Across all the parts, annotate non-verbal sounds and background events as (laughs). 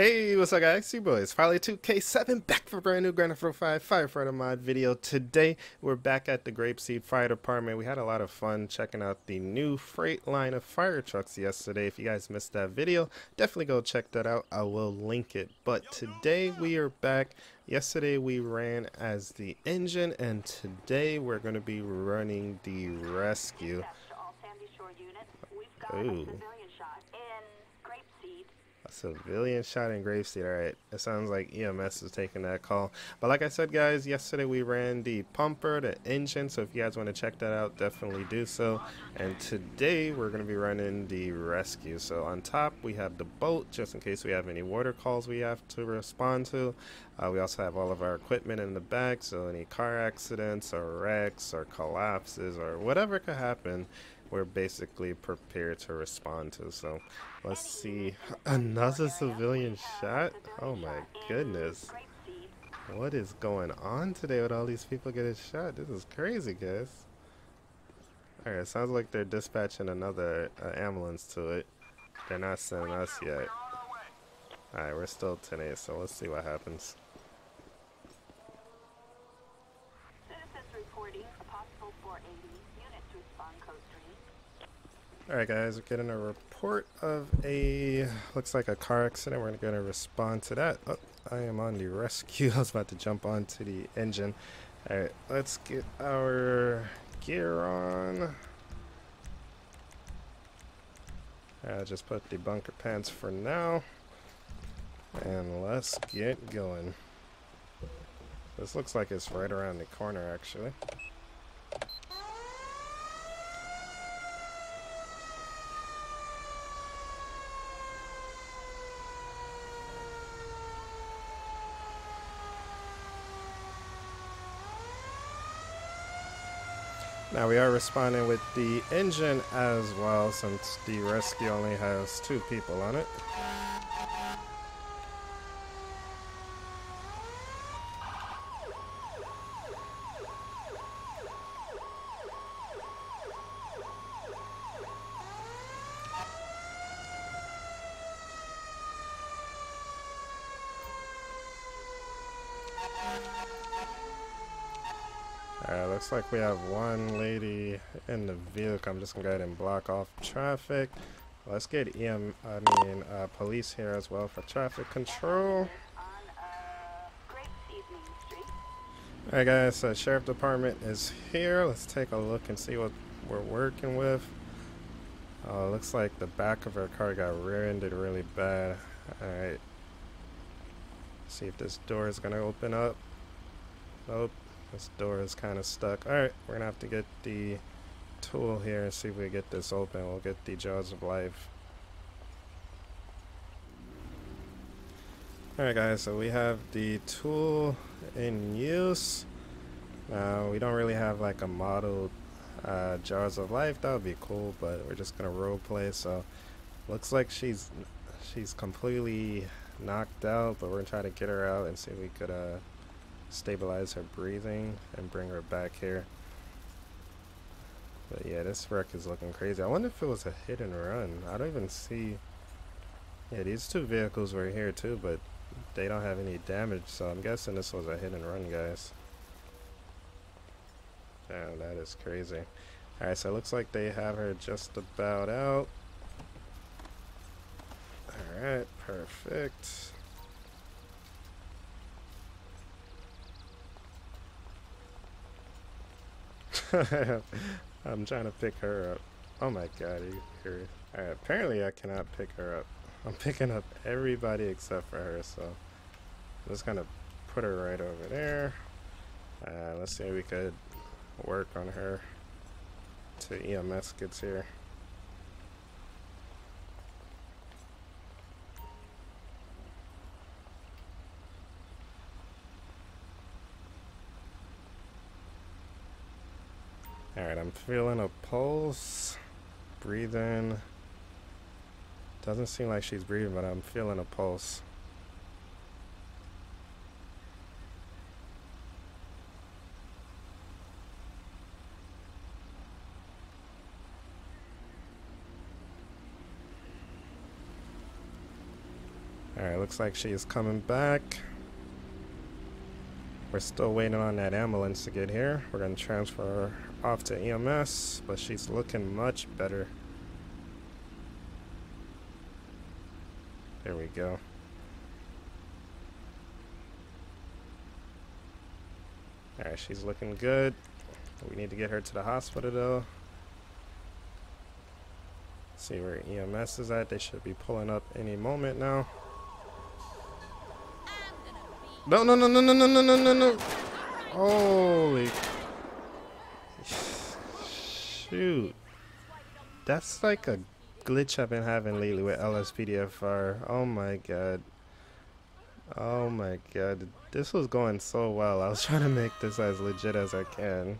Hey, what's up guys? You boys, AcePilot 2K7 back for a brand new Grand Theft Auto 5 Firefighter mod video. Today, we're back at the Grapeseed Fire Department. We had a lot of fun checking out the new Freightliner fire trucks yesterday. If you guys missed that video, definitely go check that out. I will link it. But today, we are back. Yesterday, we ran as the engine, and today, we're going to be running the rescue. Ooh. Civilian shot in Grapeseed. Alright, it sounds like EMS is taking that call. But like I said, guys, yesterday we ran the pumper, the engine. So if you guys want to check that out, definitely do so. And today we're going to be running the rescue. So on top, we have the boat, just in case we have any water calls we have to respond to. Uh, we also have all of our equipment in the back. So any car accidents or wrecks or collapses or whatever could happen we're basically prepared to respond to. So let's see. Another civilian shot? Oh my goodness. What is going on today with all these people getting shot? This is crazy, guys. Alright, sounds like they're dispatching another uh, ambulance to it. They're not sending us yet. Alright, we're still 10 so let's see what happens. Alright guys, we're getting a report of a, looks like a car accident. We're going to respond to that. Oh, I am on the rescue. (laughs) I was about to jump onto the engine. Alright, let's get our gear on. I'll just put the bunker pants for now. And let's get going. This looks like it's right around the corner actually. Now we are responding with the engine as well since the rescue only has two people on it. Alright, looks like we have one lady in the vehicle. I'm just gonna go ahead and block off traffic. Let's get EM, I mean, uh, police here as well for traffic control. Alright guys, so Sheriff Department is here. Let's take a look and see what we're working with. Uh, looks like the back of her car got rear-ended really bad. Alright. See if this door is gonna open up. Nope. This door is kind of stuck. Alright, we're going to have to get the tool here and see if we get this open. We'll get the Jaws of Life. Alright guys, so we have the tool in use. Now, we don't really have like a modeled uh, Jaws of Life. That would be cool, but we're just going to role play. So, looks like she's she's completely knocked out, but we're going to try to get her out and see if we could uh, stabilize her breathing and bring her back here. But yeah, this wreck is looking crazy. I wonder if it was a hit and run. I don't even see... Yeah, these two vehicles were here too, but they don't have any damage, so I'm guessing this was a hit and run, guys. Damn, that is crazy. Alright, so it looks like they have her just about out. Alright, perfect. (laughs) I'm trying to pick her up. Oh my god, are you Alright, apparently I cannot pick her up. (laughs) I'm picking up everybody except for her, so I'm just gonna put her right over there. Uh, let's see if we could work on her till EMS gets here. Alright, I'm feeling a pulse. Breathing. Doesn't seem like she's breathing, but I'm feeling a pulse. Alright, looks like she's coming back. We're still waiting on that ambulance to get here. We're going to transfer off to EMS, but she's looking much better. There we go. Alright, she's looking good. We need to get her to the hospital though. See where EMS is at. They should be pulling up any moment now. No, no, no, no, no, no, no, no, no. Holy. Shoot. That's like a glitch I've been having lately with LSPDFR. Oh my god. Oh my god. This was going so well. I was (laughs) trying to make this as legit as I can.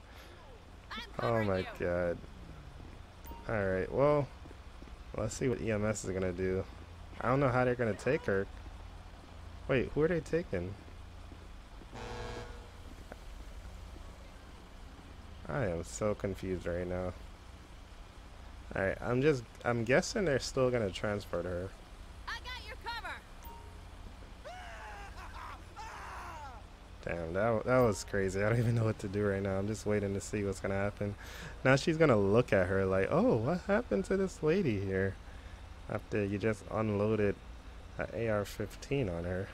Oh my god. Alright, well, let's see what EMS is gonna do. I don't know how they're gonna take her. Wait, who are they taking? I am so confused right now. Alright, I'm just, I'm guessing they're still gonna transport her. I got your cover. Damn, that, that was crazy. I don't even know what to do right now. I'm just waiting to see what's going to happen. Now she's going to look at her like, oh, what happened to this lady here? After you just unloaded an AR-15 on her.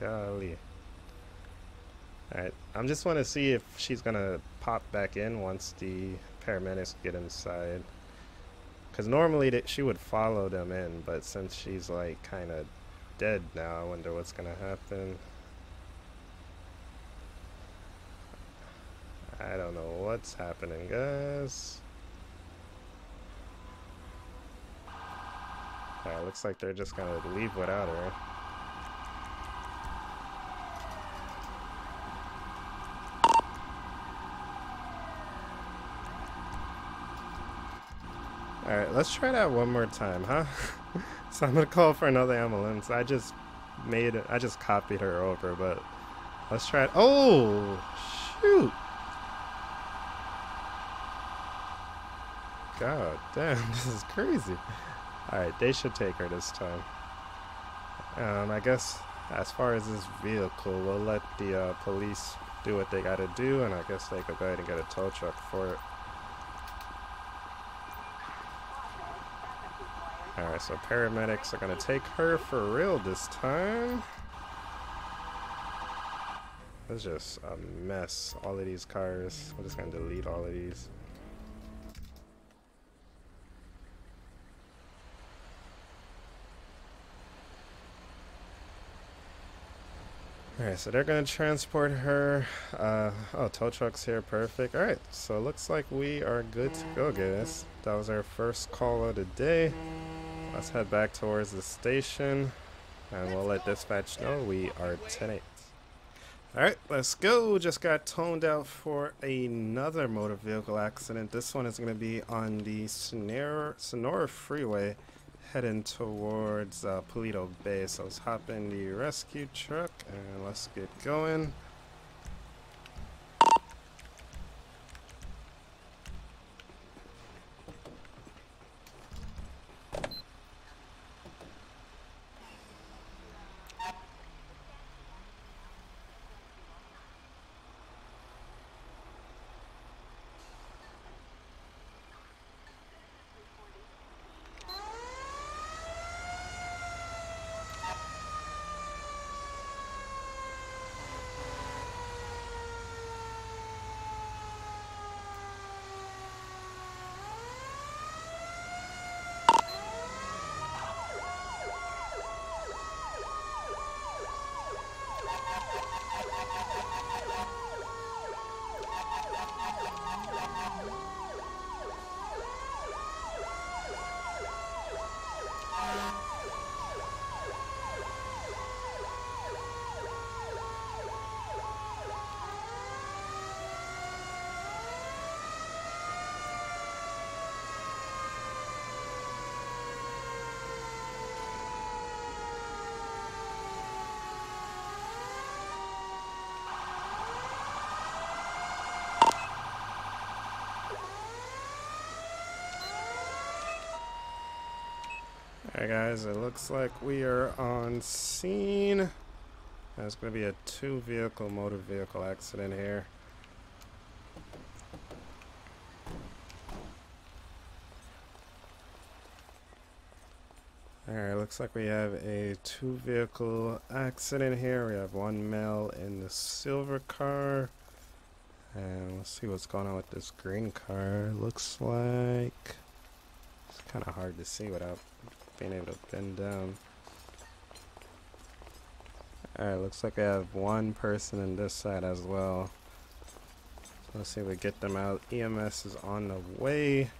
Golly. Alright, I'm just want to see if she's going to pop back in once the paramedics get inside. Because normally she would follow them in, but since she's like kind of dead now, I wonder what's going to happen. I don't know what's happening, guys. Alright, looks like they're just gonna leave without her. Alright, let's try that one more time, huh? (laughs) so I'm gonna call for another ambulance. I just made it, I just copied her over, but let's try it. Oh, shoot. God damn, (laughs) this is crazy. Alright, they should take her this time. Um, I guess as far as this vehicle, we'll let the uh, police do what they gotta do, and I guess they could go ahead and get a tow truck for it. Alright, so paramedics are gonna take her for real this time. It's just a mess, all of these cars. I'm just gonna delete all of these. Alright, so they're gonna transport her. Uh, oh, tow truck's here, perfect. Alright, so it looks like we are good to go, guys. That was our first call of the day. Let's head back towards the station, and we'll let dispatch know we are 10-8. Alright, let's go. Just got toned out for another motor vehicle accident. This one is going to be on the Senora, Senora Freeway heading towards uh, Paleto Bay. So let's hop in the rescue truck and let's get going. Alright guys, it looks like we are on scene. There's going to be a two vehicle motor vehicle accident here. Alright, looks like we have a two vehicle accident here. We have one male in the silver car. And let's see what's going on with this green car. Looks like it's kind of hard to see without being able to bend down. Alright, looks like I have one person in this side as well. So let's see if we get them out. EMS is on the way.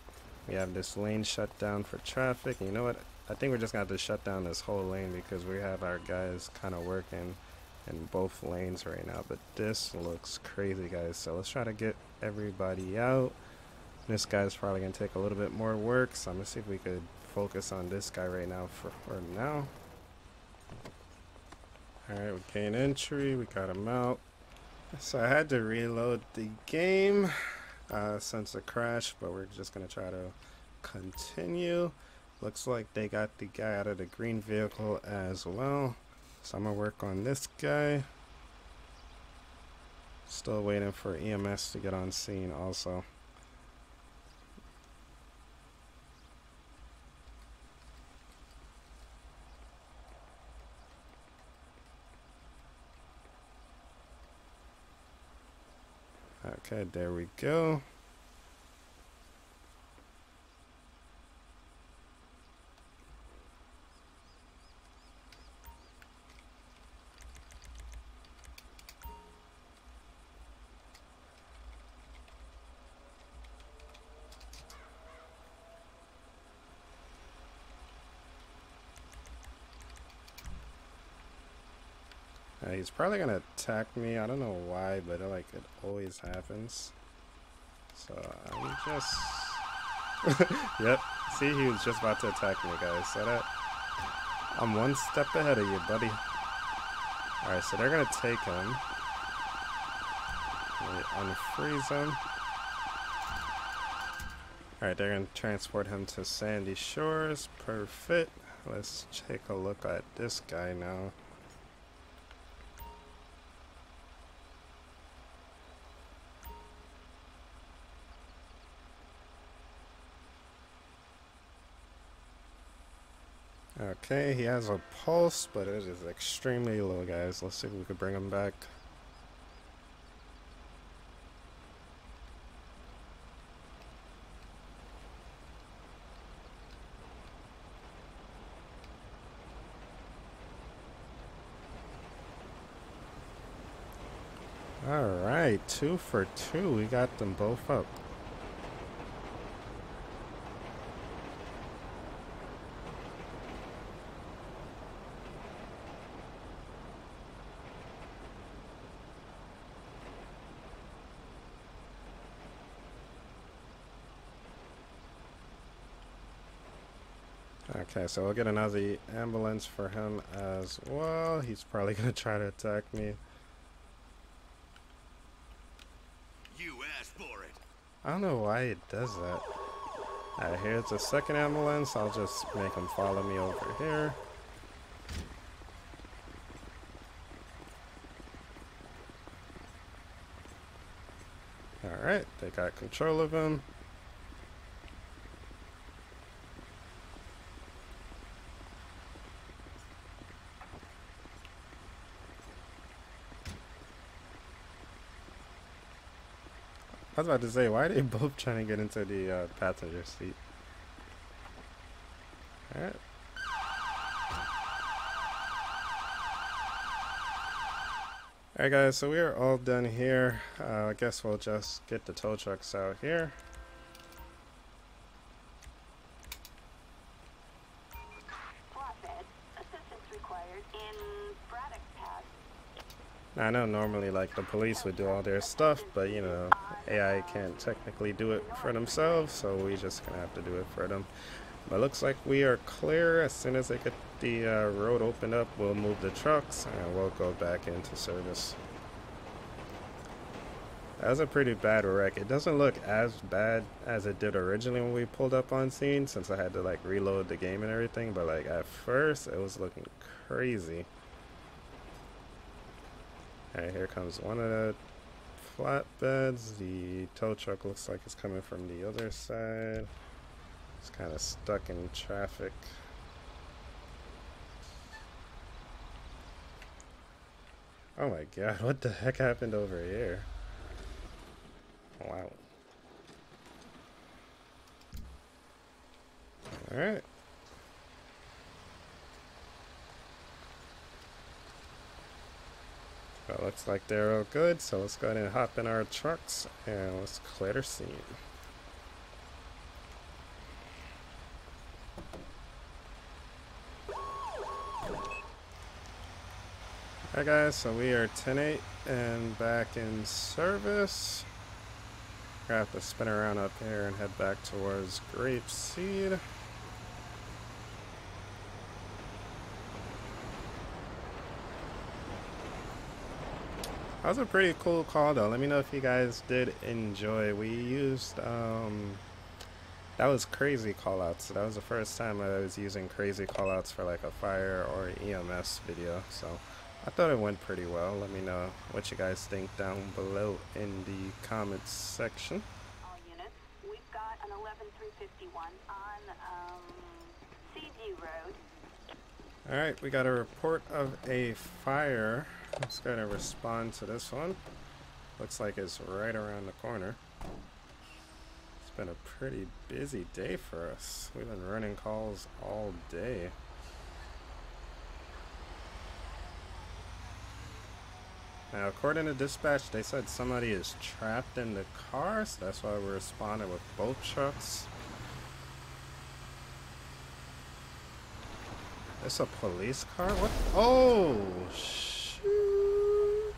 We have this lane shut down for traffic. You know what? I think we're just going to have to shut down this whole lane because we have our guys kind of working in both lanes right now. But this looks crazy, guys. So let's try to get everybody out. This guy's probably going to take a little bit more work. So I'm going to see if we could focus on this guy right now for, for now. Alright, we gain entry. We got him out. So I had to reload the game uh, since the crash, but we're just going to try to continue. Looks like they got the guy out of the green vehicle as well. So I'm going to work on this guy. Still waiting for EMS to get on scene also. Okay, there we go. Uh, he's probably gonna attack me. I don't know why, but it, like it always happens. So I'm just. (laughs) yep. See, he was just about to attack me, guys. So that I'm one step ahead of you, buddy. All right, so they're gonna take him. Unfreeze him. All right, they're gonna transport him to Sandy Shores. Perfect. Let's take a look at this guy now. Okay, he has a pulse, but it is extremely low, guys. Let's see if we can bring him back. Alright, two for two. We got them both up. Okay, so we'll get another ambulance for him as well. He's probably going (laughs) to try to attack me. You asked for it. I don't know why it does that. Alright, here's a second ambulance. I'll just make him follow me over here. Alright, they got control of him. Was about to say, why are they (laughs) both trying to get into the uh, passenger seat? Alright. Alright guys, so we are all done here. Uh, I guess we'll just get the tow trucks out here. I know normally like the police would do all their stuff, but you know, AI can't technically do it for themselves, so we just gonna have to do it for them. But looks like we are clear. As soon as they get the uh, road opened up, we'll move the trucks and we'll go back into service. That was a pretty bad wreck. It doesn't look as bad as it did originally when we pulled up on scene since I had to like reload the game and everything, but like at first it was looking crazy. Alright, here comes one of the flatbeds. The tow truck looks like it's coming from the other side. It's kind of stuck in traffic. Oh my god, what the heck happened over here? Wow. Alright. Well, looks like they're all good, so let's go ahead and hop in our trucks and let's clear the scene. Alright guys, so we are 10-8 and back in service. Gonna have to spin around up here and head back towards Grapeseed. That was a pretty cool call though. Let me know if you guys did enjoy. We used um that was crazy callouts. That was the first time I was using crazy callouts for like a fire or EMS video. So I thought it went pretty well. Let me know what you guys think down below in the comments section. All units, we've got an 11351 on um, Road. Alright, we got a report of a fire. Let's go to respond to this one. Looks like it's right around the corner. It's been a pretty busy day for us. We've been running calls all day. Now, according to dispatch, they said somebody is trapped in the car, so that's why we responded with both trucks. It's a police car? What? Oh, shoot.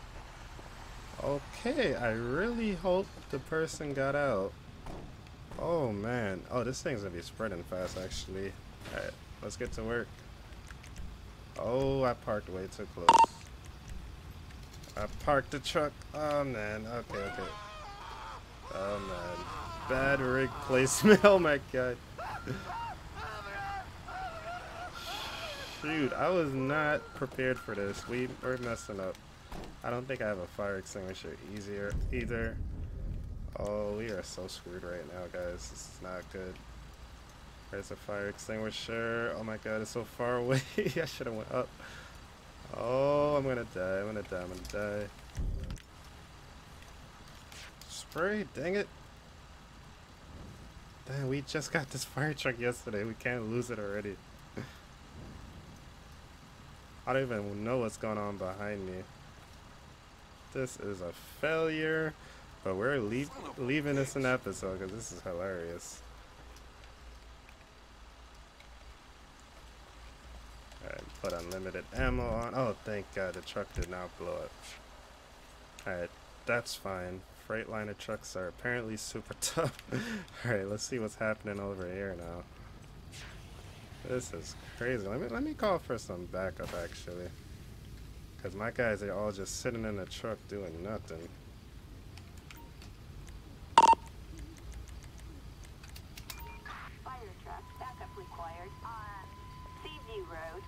Okay, I really hope the person got out. Oh, man. Oh, this thing's gonna be spreading fast, actually. Alright, let's get to work. Oh, I parked way too close. I parked the truck. Oh, man. Okay, okay. Oh, man. Bad rig placement. (laughs) Oh, my God. Shoot, I was not prepared for this. We are messing up. I don't think I have a fire extinguisher easier either. Oh, we are so screwed right now, guys. This is not good. There's a fire extinguisher. Oh my god, it's so far (laughs) away. I should have went up. Oh, I'm gonna die. I'm gonna die. I'm gonna die. Spray, dang it. Damn, we just got this fire truck yesterday. We can't lose it already. I don't even know what's going on behind me. This is a failure, but we're leaving this an episode because this is hilarious. Alright, put unlimited ammo on. Oh, thank God the truck did not blow up. Alright, that's fine. Freightliner trucks are apparently super (laughs) tough. Alright, let's see what's happening over here now. This is crazy. Let me let me call for some backup actually. Cause my guys are all just sitting in the truck doing nothing. Fire truck, backup required on CG Road.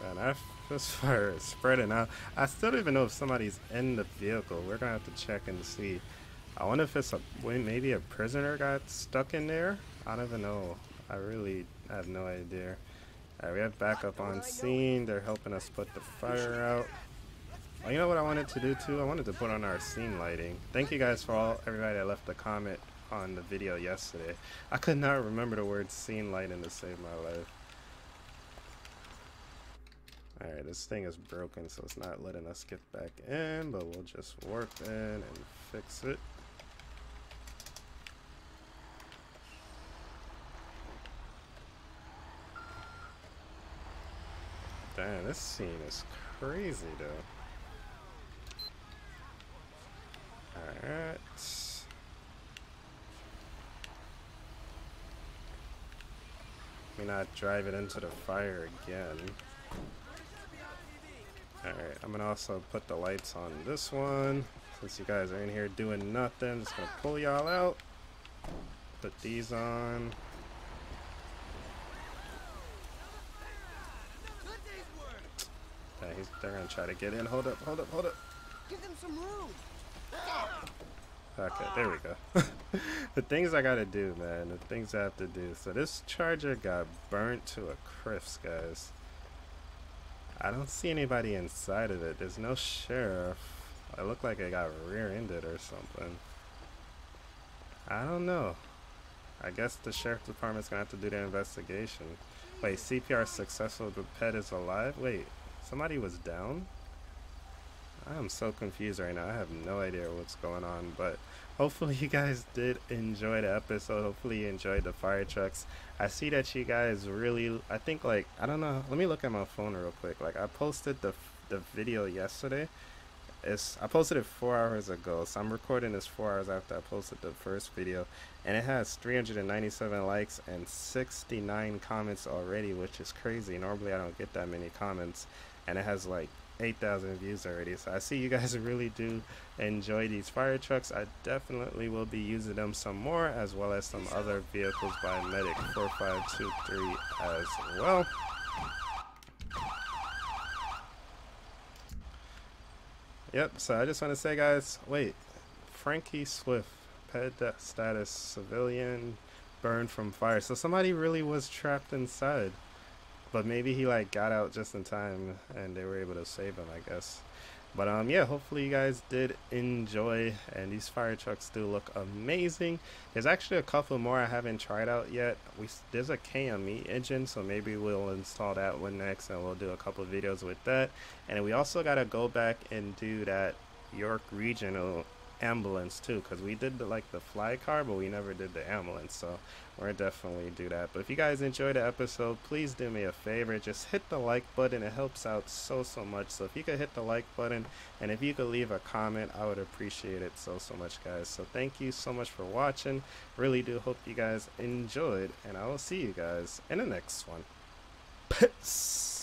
Man, I, this (laughs) fire is spreading out. I still don't even know if somebody's in the vehicle. We're gonna have to check and see. I wonder if it's a maybe a prisoner got stuck in there. I don't even know. I really have no idea. We have backup on scene. They're helping us put the fire out. You know what I wanted to do too? I wanted to put on our scene lighting. Thank you guys for all everybody that left a comment on the video yesterday. I could not remember the word scene lighting to save my life. Alright, this thing is broken, so it's not letting us get back in, but we'll just warp in and fix it. Damn, this scene is crazy though. Alright. Let me not drive it into the fire again. Alright, I'm gonna also put the lights on this one. Since you guys are in here doing nothing, just gonna pull y'all out. Put these on. Okay, they're gonna try to get in. Hold up, hold up, hold up. Give them some room. Okay, there we go. (laughs) the things I gotta do, man. The things I have to do. So this charger got burnt to a crisp, guys. I don't see anybody inside of it. There's no sheriff. I look like it got rear-ended or something. I don't know. I guess the sheriff department's gonna have to do the investigation. Wait, CPR successful. The pet is alive. Wait, somebody was down. I am so confused right now. I have no idea what's going on, but hopefully (laughs) you guys did enjoy the episode. Hopefully you enjoyed the fire trucks. I see that you guys really, I think like, I don't know. Let me look at my phone real quick. Like I posted the, the video yesterday. It's, I posted it four hours ago, so I'm recording this four hours after I posted the first video, and it has 397 likes and 69 comments already, which is crazy. Normally I don't get that many comments, and it has like 8,000 views already. So I see you guys (laughs) really do enjoy these fire trucks. I definitely will be using them some more, as well as some other vehicles by Medic 4523 as well. Yep, so I just want to say, guys, wait, Frankie Swift, pet status, civilian, burned from fire. So somebody really was trapped inside. But maybe he like got out just in time and they were able to save him, I guess. But um, yeah, hopefully you guys did enjoy, and these fire trucks do look amazing. There's actually a couple more I haven't tried out yet. We there's a KME engine, so maybe we'll install that one next, and we'll do a couple videos with that. And we also gotta go back and do that York Regional ambulance too because we did the, like the fly car but we never did the ambulance so we're definitely do that. But if you guys enjoyed the episode please do me a favor just hit the like button it helps out so so much. So if you could hit the like button and if you could leave a comment i would appreciate it so so much guys. So thank you so much for watching. Really do hope you guys enjoyed and i will see you guys in the next one. Peace